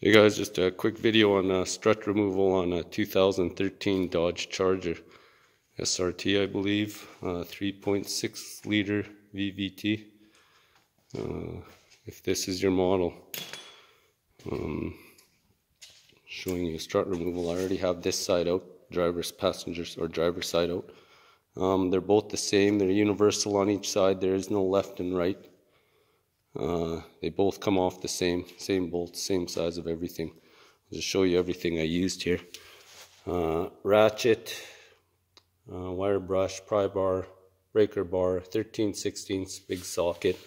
Hey guys, just a quick video on uh, strut removal on a 2013 Dodge Charger SRT, I believe, uh, 3.6 liter VVT. Uh, if this is your model, um, showing you strut removal. I already have this side out, driver's passengers or driver's side out. Um, they're both the same. They're universal on each side. There is no left and right. Uh, they both come off the same, same bolts, same size of everything. I'll just show you everything I used here. Uh, ratchet, uh, wire brush, pry bar, breaker bar, 13 16 big socket,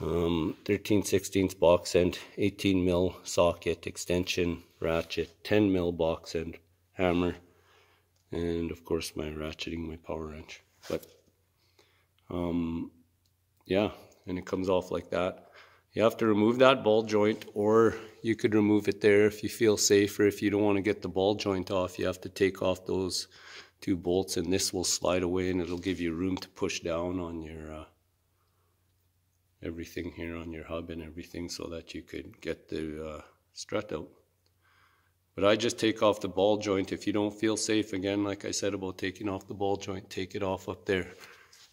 um, 13 16 box end, 18 mil socket, extension, ratchet, 10 mil box end, hammer, and of course my ratcheting, my power wrench. But um, yeah, and it comes off like that. You have to remove that ball joint or you could remove it there if you feel safer. If you don't want to get the ball joint off, you have to take off those two bolts and this will slide away and it'll give you room to push down on your uh, everything here on your hub and everything so that you could get the uh, strut out. But I just take off the ball joint. If you don't feel safe, again, like I said about taking off the ball joint, take it off up there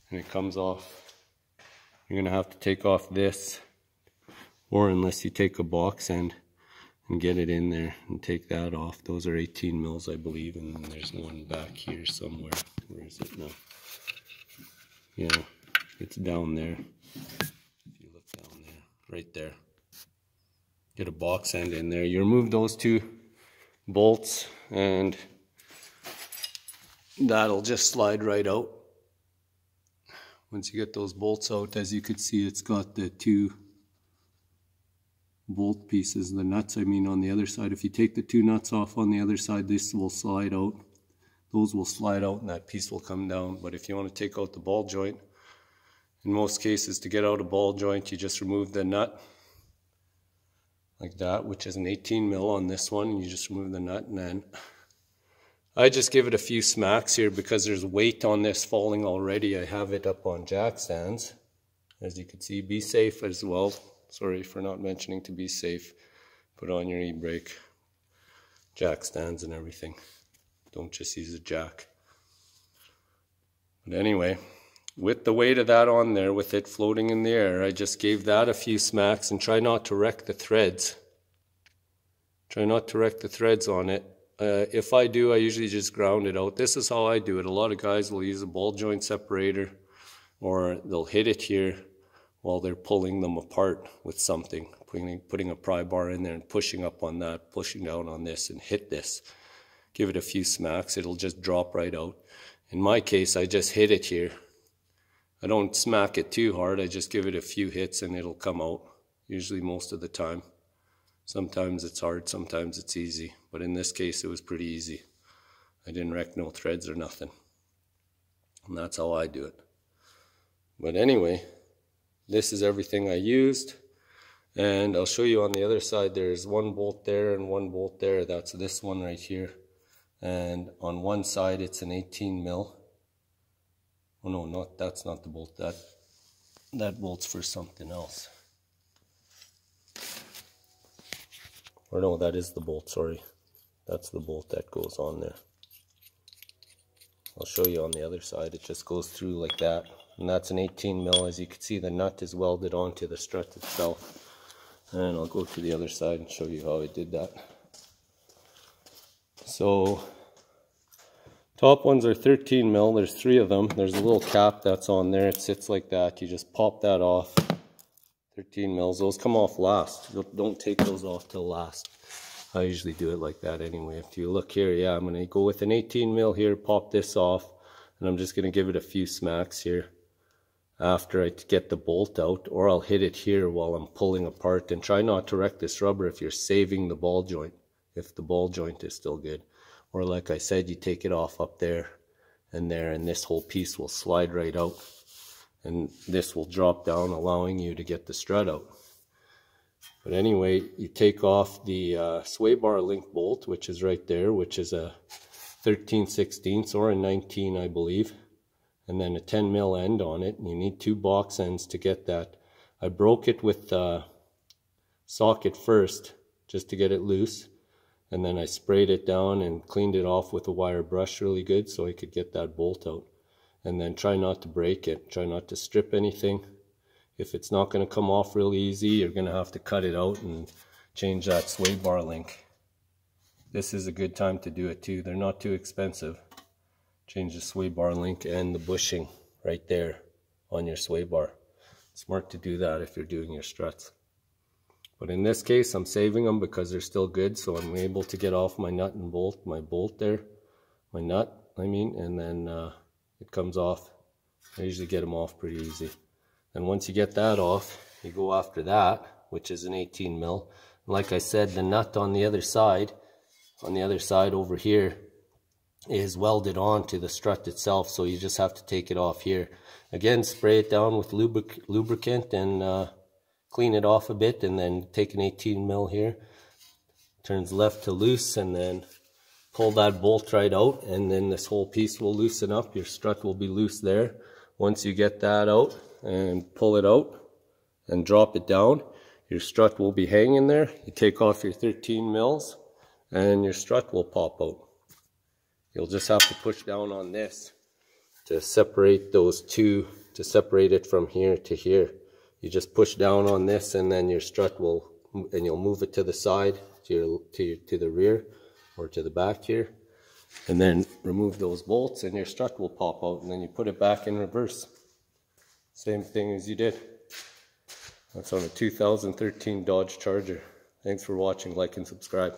and it comes off you're to have to take off this or unless you take a box end and get it in there and take that off. Those are 18 mils, I believe, and then there's one back here somewhere. Where is it now? Yeah, it's down there. If you look down there, right there. Get a box end in there. You remove those two bolts and that'll just slide right out once you get those bolts out, as you could see, it's got the two bolt pieces, the nuts, I mean, on the other side. If you take the two nuts off on the other side, this will slide out. Those will slide out and that piece will come down. But if you want to take out the ball joint, in most cases, to get out a ball joint, you just remove the nut like that, which is an 18 mil on this one. You just remove the nut and then I just give it a few smacks here because there's weight on this falling already. I have it up on jack stands. As you can see, be safe as well. Sorry for not mentioning to be safe. Put on your e-brake, jack stands and everything. Don't just use a jack. But anyway, with the weight of that on there, with it floating in the air, I just gave that a few smacks and try not to wreck the threads. Try not to wreck the threads on it uh, if I do, I usually just ground it out. This is how I do it. A lot of guys will use a ball joint separator or they'll hit it here while they're pulling them apart with something, putting, putting a pry bar in there and pushing up on that, pushing down on this and hit this. Give it a few smacks, it'll just drop right out. In my case, I just hit it here. I don't smack it too hard, I just give it a few hits and it'll come out, usually most of the time. Sometimes it's hard, sometimes it's easy. But in this case, it was pretty easy. I didn't wreck no threads or nothing. And that's how I do it. But anyway, this is everything I used. And I'll show you on the other side, there's one bolt there and one bolt there. That's this one right here. And on one side, it's an 18 mil. Oh no, not that's not the bolt. That that bolt's for something else. Or no, that is the bolt, sorry. That's the bolt that goes on there. I'll show you on the other side. It just goes through like that. And that's an 18 mil. As you can see, the nut is welded onto the strut itself. And I'll go to the other side and show you how I did that. So, top ones are 13 mil. There's three of them. There's a little cap that's on there. It sits like that. You just pop that off 13 mils. Those come off last. Don't take those off till last. I usually do it like that anyway. If you look here, yeah, I'm going to go with an 18 mil here, pop this off, and I'm just going to give it a few smacks here after I get the bolt out, or I'll hit it here while I'm pulling apart, and try not to wreck this rubber if you're saving the ball joint, if the ball joint is still good. Or like I said, you take it off up there and there, and this whole piece will slide right out and this will drop down allowing you to get the strut out. But anyway, you take off the uh, sway bar link bolt, which is right there, which is a 13 16ths or a 19, I believe, and then a 10 mil end on it. And you need two box ends to get that. I broke it with the socket first just to get it loose. And then I sprayed it down and cleaned it off with a wire brush really good so I could get that bolt out. And then try not to break it. Try not to strip anything. If it's not going to come off real easy, you're going to have to cut it out and change that sway bar link. This is a good time to do it too. They're not too expensive. Change the sway bar link and the bushing right there on your sway bar. Smart to do that if you're doing your struts. But in this case, I'm saving them because they're still good, so I'm able to get off my nut and bolt, my bolt there, my nut, I mean, and then uh, it comes off. I usually get them off pretty easy. And once you get that off, you go after that, which is an 18 mil. Like I said, the nut on the other side, on the other side over here, is welded onto the strut itself, so you just have to take it off here. Again, spray it down with lubric lubricant and uh, clean it off a bit and then take an 18 mil here turns left to loose and then pull that bolt right out and then this whole piece will loosen up your strut will be loose there once you get that out and pull it out and drop it down your strut will be hanging there. You take off your 13 mils and your strut will pop out. You'll just have to push down on this to separate those two to separate it from here to here. You just push down on this and then your strut will and you'll move it to the side to your to, your, to the rear or to the back here and then remove those bolts and your strut will pop out and then you put it back in reverse. Same thing as you did. That's on a 2013 Dodge Charger. Thanks for watching. Like and subscribe